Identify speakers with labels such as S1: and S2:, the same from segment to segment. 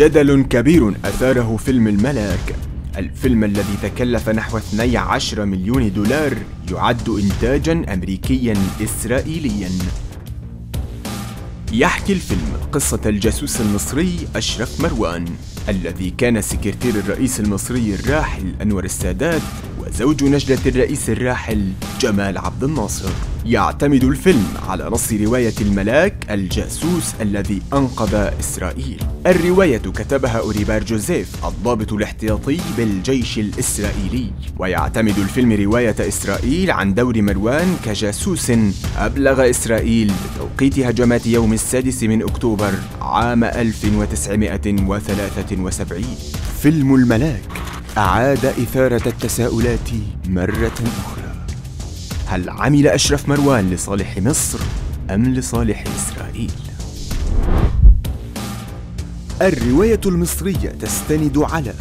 S1: جدل كبير أثاره فيلم الملاك. الفيلم الذي تكلف نحو 12 مليون دولار يعد إنتاجا أمريكيا إسرائيليا. يحكي الفيلم قصة الجاسوس المصري أشرف مروان الذي كان سكرتير الرئيس المصري الراحل أنور السادات وزوج نجدة الرئيس الراحل جمال عبد الناصر. يعتمد الفيلم على نص رواية الملاك الجاسوس الذي أنقذ إسرائيل. الرواية كتبها أوريبار جوزيف الضابط الاحتياطي بالجيش الإسرائيلي. ويعتمد الفيلم رواية إسرائيل عن دور مروان كجاسوس أبلغ إسرائيل بتوقيت هجمات يوم السادس من أكتوبر عام 1973 فيلم الملاك. أعاد إثارة التساؤلات مرة أخرى هل عمل أشرف مروان لصالح مصر أم لصالح إسرائيل؟ الرواية المصرية تستند على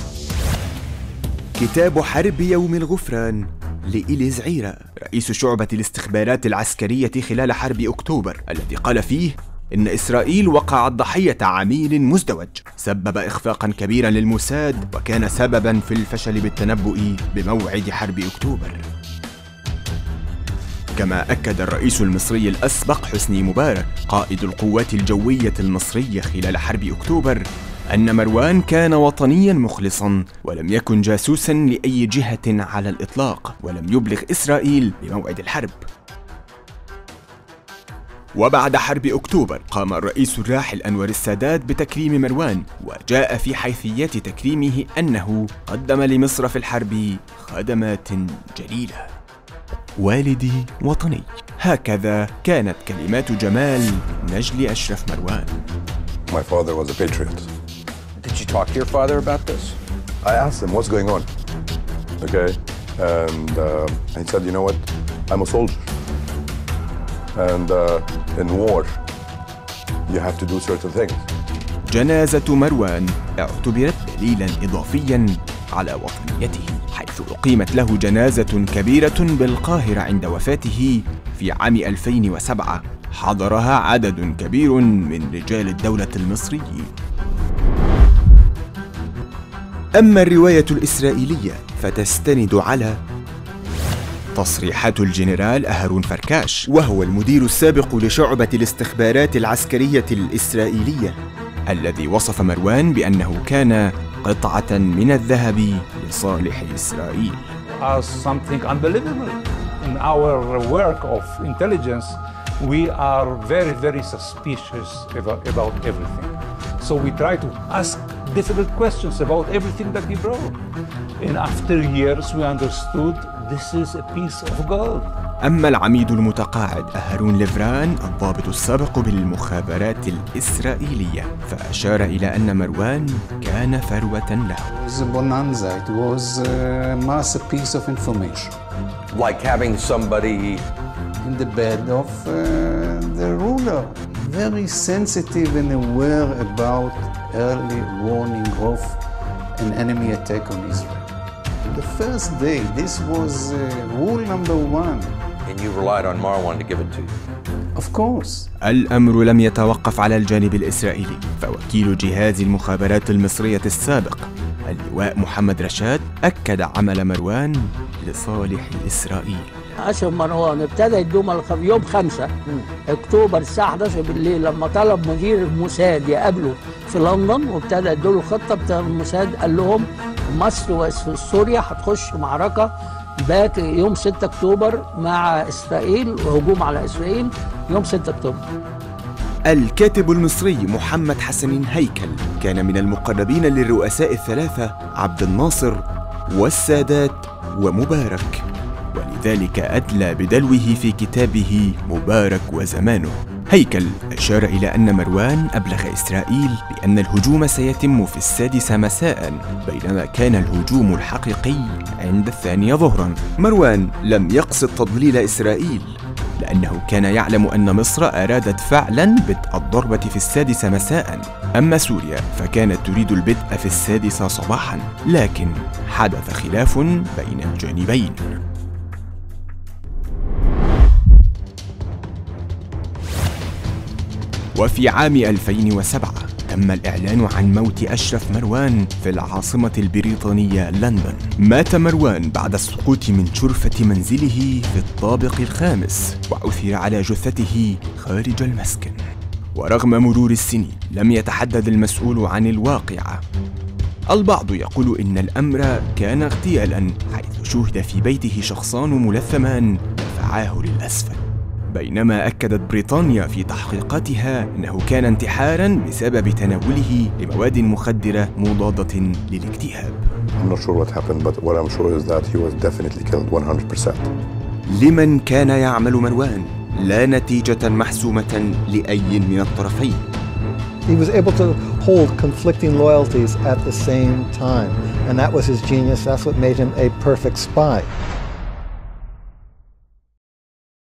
S1: كتاب حرب يوم الغفران لإليز عيرة رئيس شعبة الاستخبارات العسكرية خلال حرب أكتوبر الذي قال فيه إن إسرائيل وقعت ضحية عميل مزدوج. سبب إخفاقا كبيرا للموساد وكان سببا في الفشل بالتنبؤ بموعد حرب أكتوبر. كما أكد الرئيس المصري الأسبق حسني مبارك قائد القوات الجوية المصرية خلال حرب أكتوبر أن مروان كان وطنيا مخلصا ولم يكن جاسوسا لأي جهة على الإطلاق ولم يبلغ إسرائيل بموعد الحرب. وبعد حرب أكتوبر قام الرئيس الراحل أنور السادات بتكريم مروان وجاء في حيثيات تكريمه أنه قدم لمصر في الحرب خدمات جليلة والدي وطني هكذا كانت كلمات جمال نجل أشرف مروان
S2: My father was a patriot.
S3: Did you talk to your father about this?
S2: I asked him, what's going on? Okay. And uh, he said, you know what? I'm a soldier. And uh, in war, you have to do certain things.
S1: جنازة مروان اعتبرت دليلا إضافيا على وطنيته حيث أقيمت له جنازة كبيرة بالقاهرة عند وفاته في عام 2007 حضرها عدد كبير من رجال الدولة المصريين أما الرواية الإسرائيلية فتستند على تصريحات الجنرال أهرون فركاش وهو المدير السابق لشعبة الاستخبارات العسكرية الإسرائيلية الذي وصف مروان بأنه كان قطعة من الذهب لصالح إسرائيل
S4: as something unbelievable. In our work of intelligence, we are very, very suspicious about, about everything. So we try to ask difficult questions about everything that he brought. And after years, we understood this is a piece of gold.
S1: أما العميد المتقاعد أهرون ليفران الضابط السابق بالمخابرات الإسرائيلية فأشار إلى أن مروان كان ثروة له
S5: It was a bonanza. It was a massive piece of information
S3: Like having somebody
S5: in the bed of uh, the ruler. Very sensitive and aware about early warning of an enemy attack on Israel. The first day, this was uh, rule number one.
S3: and you relied on Marwan to give it to you.
S5: Of course.
S1: الأمر لم يتوقف على الجانب الإسرائيلي فوكيل جهاز المخابرات المصرية السابق اللواء محمد رشاد أكد عمل مروان لصالح إسرائيل.
S6: اشرف مروان ابتدى يدوم يوم 5 أكتوبر الساعة 11 بالليل لما طلب مدير الموساد يقابله في لندن وابتدى يدوا الخطه بتاع الموساد قال لهم مصر وسوريا هتخش معركة باك يوم 6 أكتوبر مع إسرائيل وهجوم على إسرائيل يوم 6 أكتوبر.
S1: الكاتب المصري محمد حسن هيكل كان من المقربين للرؤساء الثلاثة عبد الناصر والسادات ومبارك. ولذلك أدلى بدلوه في كتابه مبارك وزمانه. هيكل أشار إلى أن مروان أبلغ إسرائيل بأن الهجوم سيتم في السادسة مساء بينما كان الهجوم الحقيقي عند الثانية ظهرا. مروان لم يقصد تضليل إسرائيل لأنه كان يعلم أن مصر أرادت فعلا بدء الضربة في السادسة مساء. أما سوريا فكانت تريد البدء في السادسة صباحا لكن حدث خلاف بين الجانبين. وفي عام 2007 تم الإعلان عن موت أشرف مروان في العاصمة البريطانية لندن. مات مروان بعد السقوط من شرفة منزله في الطابق الخامس وعثر على جثته خارج المسكن. ورغم مرور السنين لم يتحدد المسؤول عن الواقعة البعض يقول إن الأمر كان اغتيالا حيث شوهد في بيته شخصان ملثمان دفعاه للأسفل. بينما أكدت بريطانيا في تحقيقاتها أنه كان انتحارا بسبب تناوله لمواد مخدرة مضادة للاكتئاب.
S2: I'm not sure what happened, but what I'm sure is that he was definitely killed 100%.
S1: لمن كان يعمل مروان؟ لا نتيجة محسومة لأي من الطرفين
S7: He was able to hold conflicting loyalties at the same time. And that was his genius. That's what made him a perfect spy.